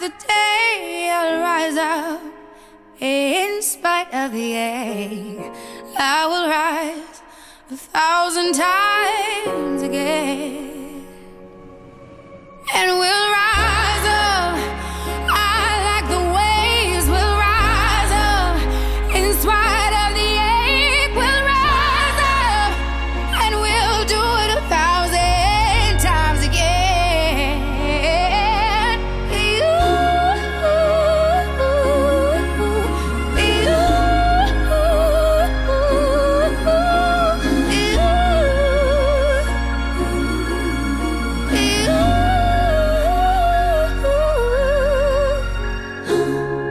the day I'll rise up in spite of the ache. I will rise a thousand times again, and we'll rise. Up. I like the waves. We'll rise up in spite.